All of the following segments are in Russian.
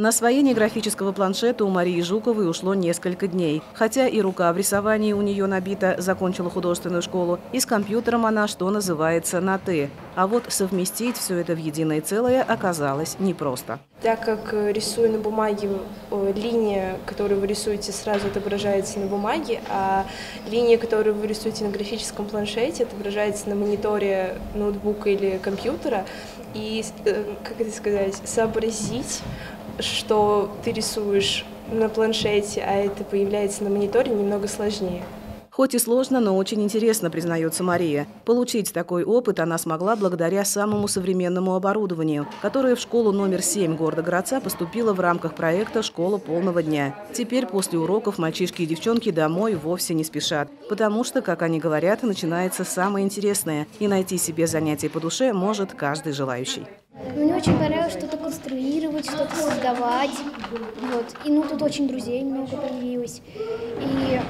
На освоение графического планшета у Марии Жуковой ушло несколько дней. Хотя и рука в рисовании у нее набита, закончила художественную школу, и с компьютером она, что называется, на «ты». А вот совместить все это в единое целое оказалось непросто. Так как рисую на бумаге, линия, которую вы рисуете, сразу отображается на бумаге, а линия, которую вы рисуете на графическом планшете, отображается на мониторе ноутбука или компьютера. И, э, как это сказать, сообразить что ты рисуешь на планшете, а это появляется на мониторе, немного сложнее. Хоть и сложно, но очень интересно, признается Мария. Получить такой опыт она смогла благодаря самому современному оборудованию, которое в школу номер 7 города Городца поступило в рамках проекта «Школа полного дня». Теперь после уроков мальчишки и девчонки домой вовсе не спешат, потому что, как они говорят, начинается самое интересное, и найти себе занятие по душе может каждый желающий. Мне очень понравилось что-то конструировать, что-то создавать. Вот. И ну тут очень друзей много появилось. И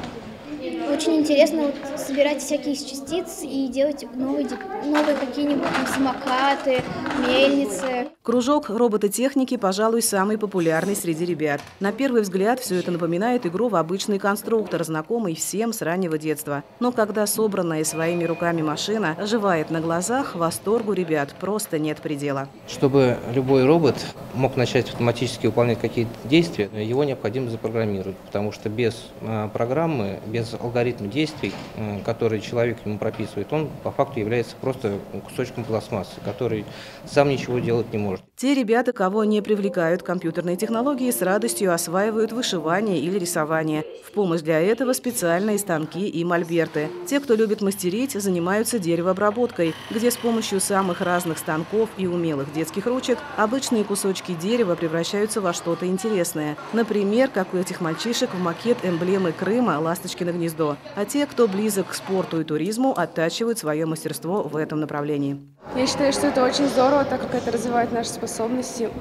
очень интересно вот собирать всякие частицы и делать новые, новые какие-нибудь самокаты, мельницы. Кружок робототехники, пожалуй, самый популярный среди ребят. На первый взгляд все это напоминает игру в обычный конструктор, знакомый всем с раннего детства. Но когда собранная своими руками машина оживает на глазах, восторгу ребят просто нет предела. Чтобы любой робот мог начать автоматически выполнять какие-то действия, его необходимо запрограммировать, потому что без а, программы, без алгоритма действий, который человек ему прописывает, он по факту является просто кусочком пластмассы, который сам ничего делать не может. Те ребята, кого не привлекают компьютерные технологии, с радостью осваивают вышивание или рисование. В помощь для этого специальные станки и мольберты. Те, кто любит мастерить, занимаются деревообработкой, где с помощью самых разных станков и умелых детских ручек обычные кусочки дерева превращаются во что-то интересное. Например, как у этих мальчишек в макет эмблемы Крыма «Ласточкино гнездо». А те, кто близок к спорту и туризму, оттачивают свое мастерство в этом направлении. Я считаю, что это очень здорово, так как это развивает наши способности.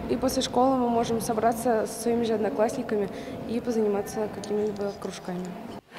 И после школы мы можем собраться со своими же одноклассниками и позаниматься какими-либо кружками.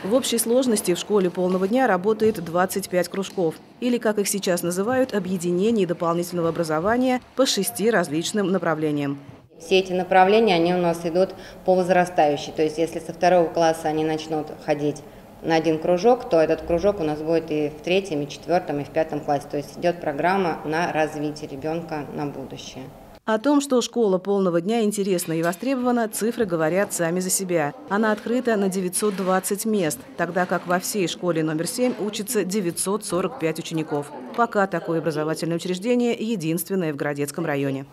В общей сложности в школе полного дня работает 25 кружков, или, как их сейчас называют, объединений дополнительного образования по шести различным направлениям. Все эти направления, они у нас идут по возрастающей. То есть, если со второго класса они начнут ходить на один кружок, то этот кружок у нас будет и в третьем, и четвертом, и в пятом классе. То есть идет программа на развитие ребенка на будущее. О том, что школа полного дня интересна и востребована, цифры говорят сами за себя. Она открыта на 920 мест, тогда как во всей школе номер 7 учится 945 учеников. Пока такое образовательное учреждение единственное в Городецком районе.